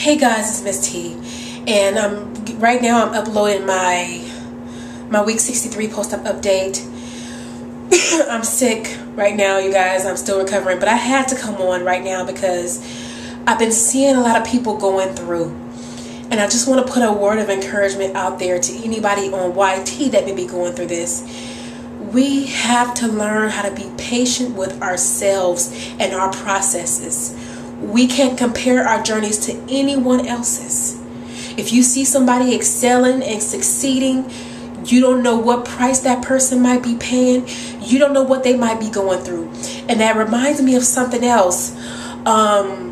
Hey guys, it's Miss T, and um, right now I'm uploading my my week 63 post-op update. I'm sick right now, you guys. I'm still recovering, but I had to come on right now because I've been seeing a lot of people going through, and I just want to put a word of encouragement out there to anybody on YT that may be going through this. We have to learn how to be patient with ourselves and our processes we can't compare our journeys to anyone else's. If you see somebody excelling and succeeding, you don't know what price that person might be paying. You don't know what they might be going through. And that reminds me of something else. Um,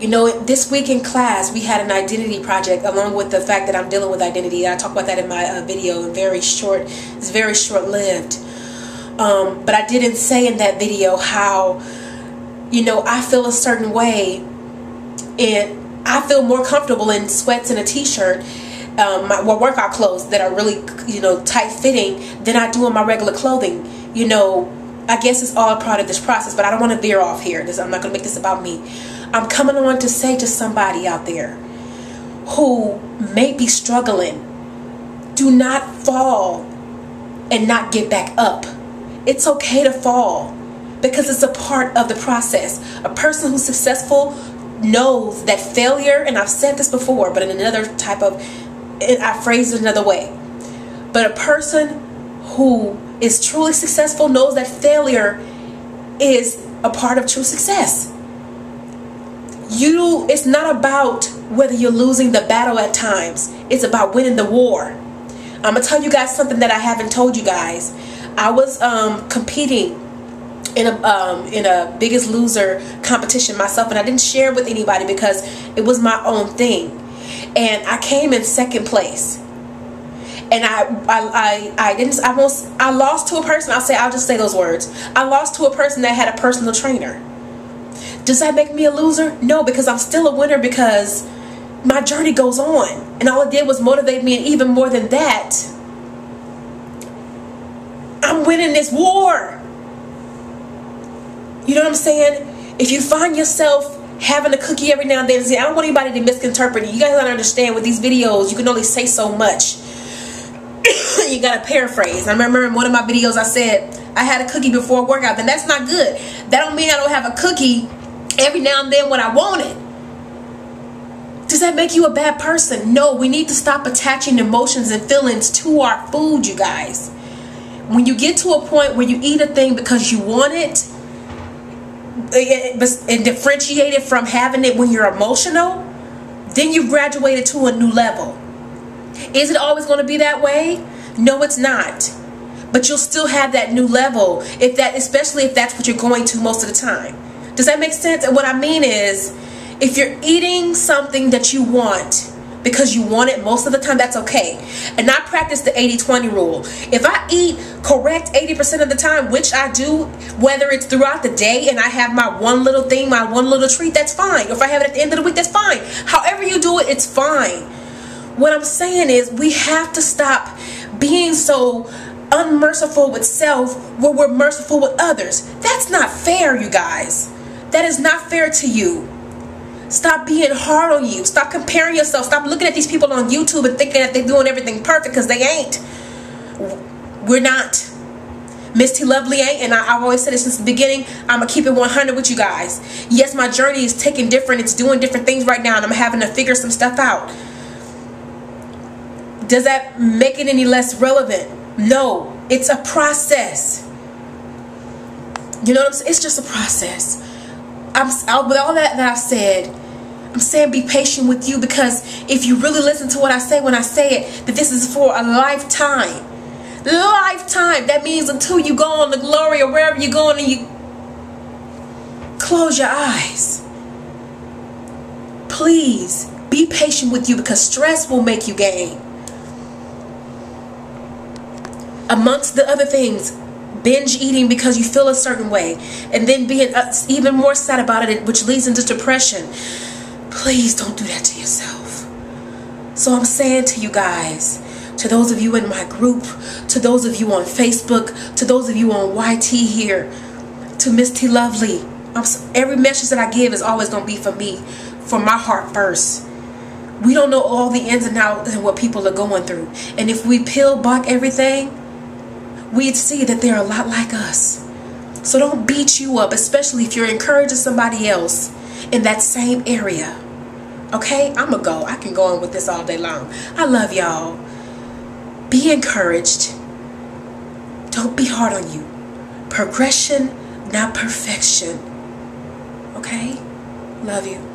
you know, this week in class, we had an identity project along with the fact that I'm dealing with identity. I talk about that in my uh, video. Very short, it's very short lived. Um, but I didn't say in that video how you know, I feel a certain way and I feel more comfortable in sweats and a t-shirt um, my well, workout clothes that are really, you know, tight fitting than I do in my regular clothing. You know, I guess it's all part of this process, but I don't want to veer off here. This, I'm not going to make this about me. I'm coming on to say to somebody out there who may be struggling, do not fall and not get back up. It's okay to fall because it's a part of the process. A person who's successful knows that failure, and I've said this before, but in another type of, I phrase it another way. But a person who is truly successful knows that failure is a part of true success. You, it's not about whether you're losing the battle at times. It's about winning the war. I'm gonna tell you guys something that I haven't told you guys. I was um, competing in a um, in a Biggest Loser competition myself, and I didn't share with anybody because it was my own thing. And I came in second place. And I, I, I, I didn't. I almost. I lost to a person. I'll say. I'll just say those words. I lost to a person that had a personal trainer. Does that make me a loser? No, because I'm still a winner because my journey goes on, and all it did was motivate me. And even more than that, I'm winning this war. You know what I'm saying? If you find yourself having a cookie every now and then, see, I don't want anybody to misinterpret it. You guys don't understand with these videos, you can only say so much. you gotta paraphrase. I remember in one of my videos I said I had a cookie before a workout, then that's not good. That don't mean I don't have a cookie every now and then when I want it. Does that make you a bad person? No, we need to stop attaching emotions and feelings to our food, you guys. When you get to a point where you eat a thing because you want it, and differentiate it from having it when you're emotional, then you've graduated to a new level. Is it always going to be that way? No, it's not. But you'll still have that new level if that especially if that's what you're going to most of the time. Does that make sense? And what I mean is if you're eating something that you want because you want it most of the time, that's okay. And I practice the 80 20 rule. If I eat correct 80% of the time, which I do, whether it's throughout the day and I have my one little thing, my one little treat, that's fine. If I have it at the end of the week, that's fine. However, you do it, it's fine. What I'm saying is, we have to stop being so unmerciful with self where we're merciful with others. That's not fair, you guys. That is not fair to you. Stop being hard on you. Stop comparing yourself. Stop looking at these people on YouTube and thinking that they're doing everything perfect because they ain't. We're not. Miss T Lovely ain't, and I, have always said it since the beginning. I'm gonna keep it 100 with you guys. Yes, my journey is taking different. It's doing different things right now, and I'm having to figure some stuff out. Does that make it any less relevant? No, it's a process. You know what I'm saying? It's just a process. I'm with all that that I've said. I'm saying be patient with you because if you really listen to what I say when I say it, that this is for a lifetime. Lifetime. That means until you go on the glory or wherever you're going and you close your eyes. Please be patient with you because stress will make you gain. Amongst the other things, binge eating because you feel a certain way, and then being uh, even more sad about it, which leads into depression. Please don't do that to yourself. So I'm saying to you guys, to those of you in my group, to those of you on Facebook, to those of you on YT here, to Miss T Lovely, I'm, every message that I give is always going to be for me. for my heart first. We don't know all the ins and outs and what people are going through. And if we peel back everything, we'd see that they're a lot like us. So don't beat you up, especially if you're encouraging somebody else in that same area. Okay, I'm gonna go. I can go on with this all day long. I love y'all. Be encouraged. Don't be hard on you. Progression, not perfection. Okay? Love you.